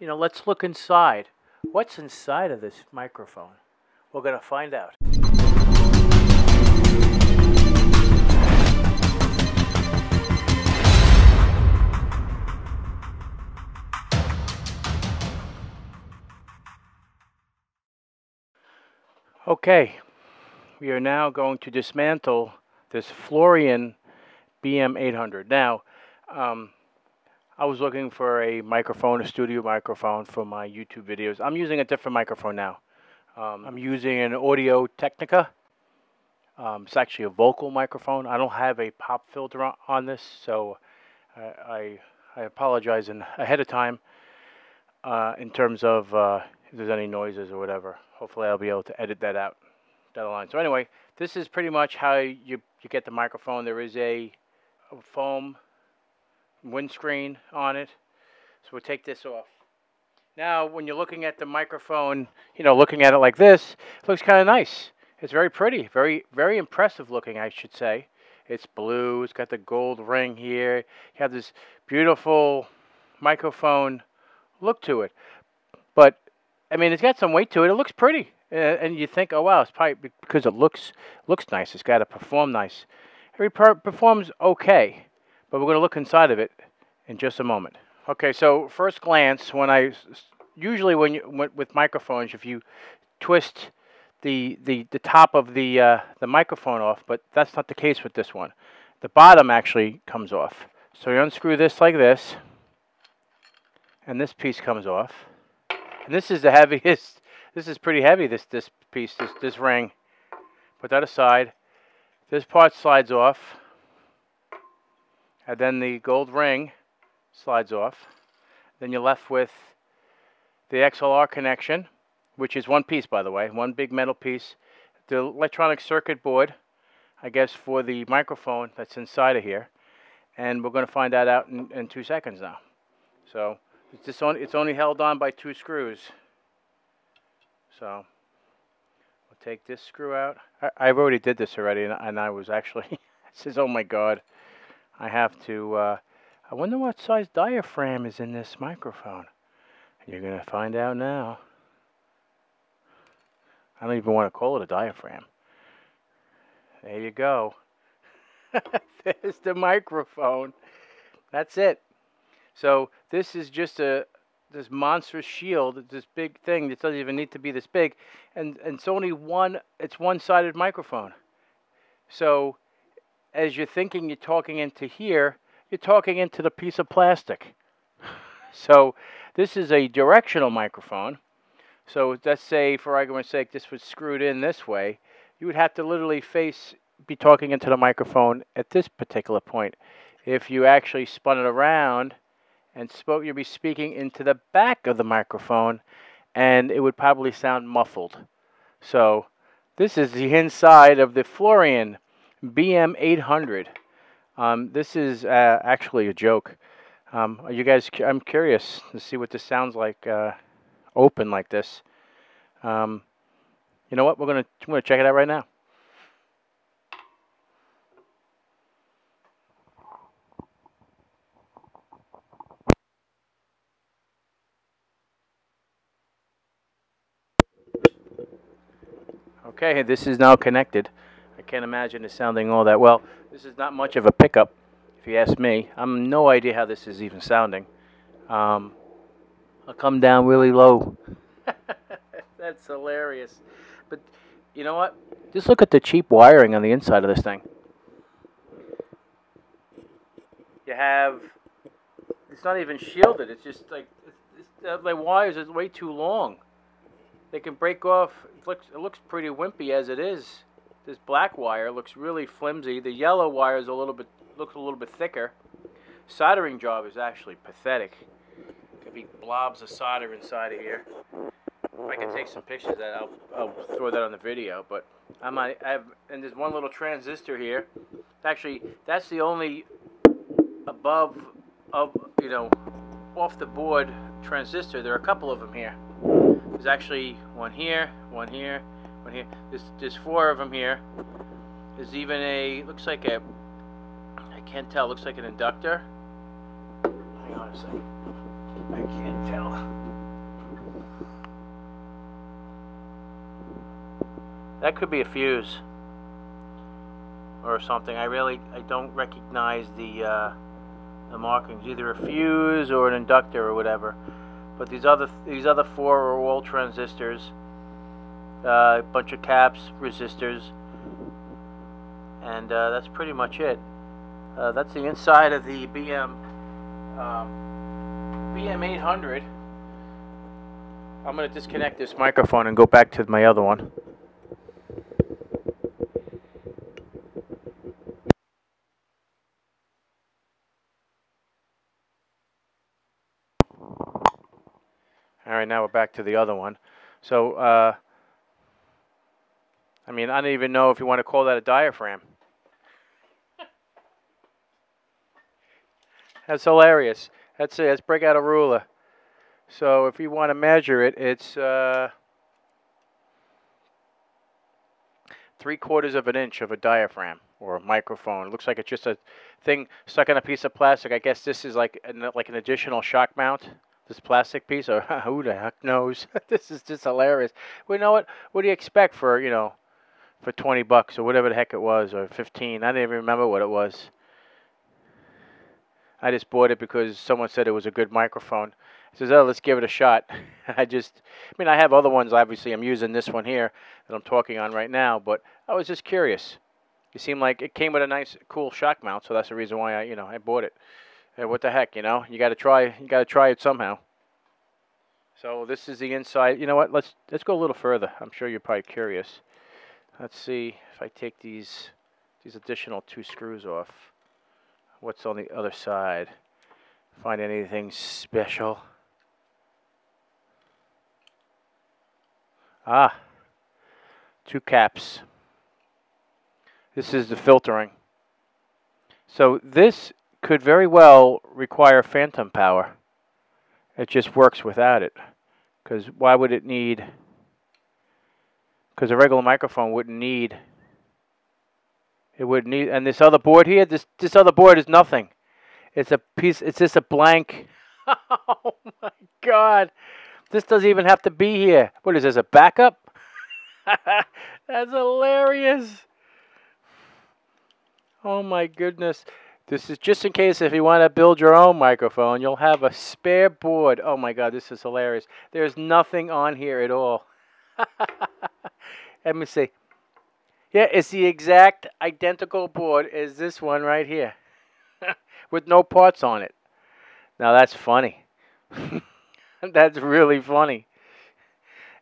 You know, let's look inside. What's inside of this microphone? We're going to find out. Okay, we are now going to dismantle this Floureon BM800. Now, um, I was looking for a microphone, a studio microphone for my YouTube videos. I'm using a different microphone now. Um, I'm using an Audio Technica. Um, it's actually a vocal microphone. I don't have a pop filter on, on this, so I, I, I apologize in, ahead of time uh, in terms of uh, if there's any noises or whatever. Hopefully, I'll be able to edit that out down the line. So anyway, this is pretty much how you you get the microphone. There is a, a foam windscreen on it. So we'll take this off. Now, when you're looking at the microphone, you know, looking at it like this, it looks kind of nice. It's very pretty, very, very impressive looking, I should say. It's blue. It's got the gold ring here. You have this beautiful microphone look to it. But I mean, it's got some weight to it. It looks pretty, uh, and you think, oh wow, it's probably because it looks looks nice. It's got to perform nice. It performs okay, but we're going to look inside of it in just a moment. Okay, so first glance, when I usually when you with microphones, if you twist the the the top of the uh, the microphone off, but that's not the case with this one. The bottom actually comes off. So you unscrew this like this, and this piece comes off. And this is the heaviest. This is pretty heavy. This this piece, this this ring. Put that aside. This part slides off, and then the gold ring slides off. Then you're left with the XLR connection, which is one piece, by the way, one big metal piece. The electronic circuit board, I guess, for the microphone that's inside of here. And we're going to find that out in, in two seconds now. So it's, just only, it's only held on by two screws. So we'll take this screw out. I, have already did this already, and, and I was actually, says, oh my God, I have to, uh, I wonder what size diaphragm is in this microphone. You're going to find out now. I don't even want to call it a diaphragm. There you go. There's the microphone. That's it. So this is just a this monstrous shield, this big thing that doesn't even need to be this big, and, and it's only one. It's one-sided microphone. So as you're thinking, you're talking into here. You're talking into the piece of plastic. So this is a directional microphone. So let's say, for argument's sake, this was screwed in this way. You would have to literally face, be talking into the microphone at this particular point. If you actually spun it around and spoke, you'd be speaking into the back of the microphone, and it would probably sound muffled. So this is the inside of the Floureon BM800. Um, this is uh, actually a joke. Um, you guys, I'm curious to see what this sounds like uh, open like this. Um, you know what? We're gonna we're gonna check it out right now. Okay, this is now connected. Can't imagine it sounding all that well. This is not much of a pickup, if you ask me. I'm no idea how this is even sounding. Um, I'll come down really low. That's hilarious. But you know what? Just look at the cheap wiring on the inside of this thing. You have. It's not even shielded. It's just like it's, it's, the wires are way too long. They can break off. It looks, it looks pretty wimpy as it is. This black wire looks really flimsy. The yellow wire is a little bit looks a little bit thicker. Soldering job is actually pathetic. Could be blobs of solder inside of here. If I can take some pictures of that, I'll, I'll throw that on the video. But I might I have, and there's one little transistor here. Actually, that's the only above, of you know, off the board transistor. There are a couple of them here. There's actually one here, one here, here. There's there's four of them here. There's even a looks like a I can't tell. Looks like an inductor. Hang on a second. I can't tell. That could be a fuse or something. I really I don't recognize the uh, the markings. Either a fuse or an inductor or whatever. But these other these other four are all transistors a bunch of caps, resistors, and uh, that's pretty much it. Uh, that's the inside of the BM um, BM800. I'm going to disconnect this microphone and go back to my other one. All right, now we're back to the other one. So, uh, I mean, I don't even know if you want to call that a diaphragm. That's hilarious. That's it. Let's break out a ruler. So, if you want to measure it, it's uh, three quarters of an inch of a diaphragm or a microphone. It looks like it's just a thing stuck on a piece of plastic. I guess this is like an, like an additional shock mount this plastic piece, or who the heck knows? this is just hilarious. Well, you know what? What do you expect for you know, for twenty bucks or whatever the heck it was, or fifteen? I didn't even remember what it was. I just bought it because someone said it was a good microphone. I says, "Oh, let's give it a shot." I just, I mean, I have other ones. Obviously, I'm using this one here that I'm talking on right now, but I was just curious. It seemed like it came with a nice, cool shock mount, so that's the reason why I, you know, I bought it. Hey, what the heck, you know? You got to try. You got to try it somehow. So this is the inside. You know what? Let's let's go a little further. I'm sure you're probably curious. Let's see if I take these these additional two screws off. What's on the other side? Find anything special? Ah, two caps. This is the filtering. So this could very well require phantom power. It just works without it. Because why would it need? Because a regular microphone wouldn't need. It would need, and this other board here, this this other board is nothing. It's a piece. It's just a blank. oh my God! This doesn't even have to be here. What is this? A backup? That's hilarious. Oh my goodness. This is just in case if you want to build your own microphone, you'll have a spare board. Oh my god, this is hilarious. There's nothing on here at all. Let me see. Yeah, it's the exact identical board as this one right here. With no parts on it. Now that's funny. that's really funny.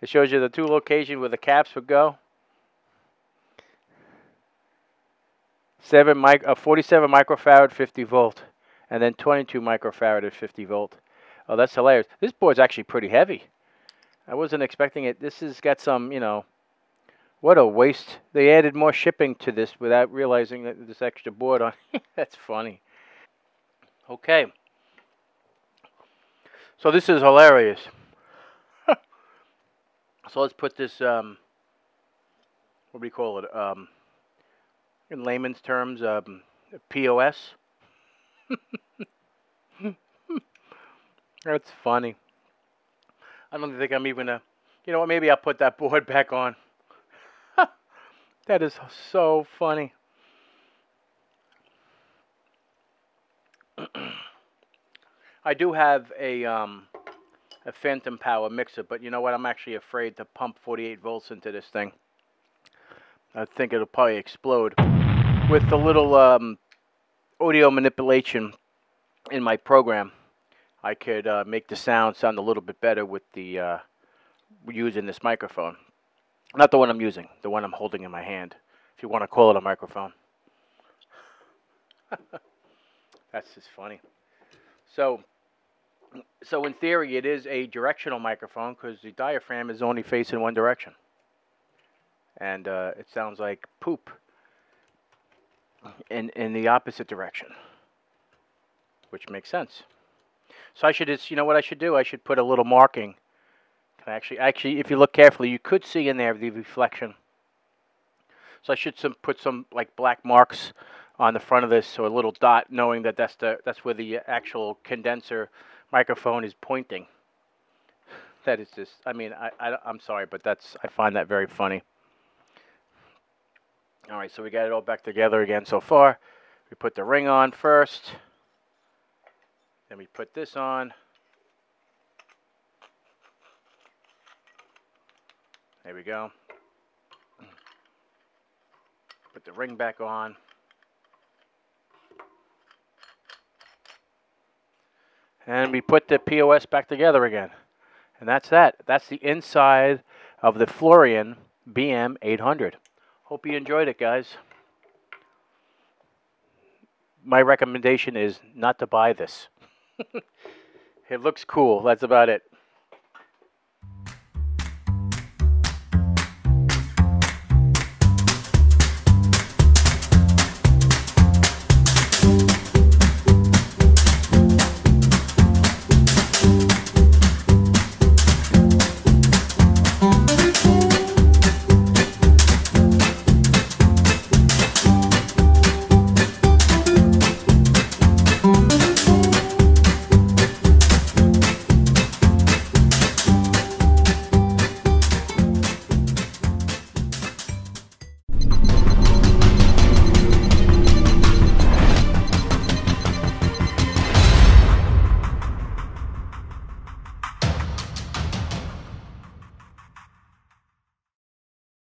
It shows you the two locations where the caps would go. seven mic, uh, 47 microfarad, 50 volt, and then 22 microfarad at 50 volt. Oh, that's hilarious. This board's actually pretty heavy. I wasn't expecting it. This has got some, you know, what a waste. They added more shipping to this without realizing that this extra board on. that's funny. Okay. So this is hilarious. so let's put this, um, what do we call it? Um, in layman's terms, um, POS. That's funny. I don't think I'm even a. You know what? Maybe I'll put that board back on. that is so funny. I do have a um, a phantom power mixer, but you know what? I'm actually afraid to pump 48 volts into this thing. I think it'll probably explode with the little um, audio manipulation in my program, I could uh, make the sound sound a little bit better with the uh, using this microphone. Not the one I'm using, the one I'm holding in my hand. If you want to call it a microphone. That's just funny. So, so in theory, it is a directional microphone because the diaphragm is only facing one direction, and uh, it sounds like poop in, in the opposite direction, which makes sense. So I should just, you know what I should do? I should put a little marking. Can I actually, actually, if you look carefully, you could see in there the reflection. So I should some, put some like black marks on the front of this, or a little dot, knowing that that's the that's where the actual condenser microphone is pointing. That is just, I mean, I, I I'm sorry, but that's I find that very funny. All right, so we got it all back together again so far. We put the ring on first. Then we put this on. There we go. Put the ring back on. And we put the POS back together again. And that's that. That's the inside of the Floureon BM800. Hope you enjoyed it, guys. My recommendation is not to buy this. it looks cool. That's about it.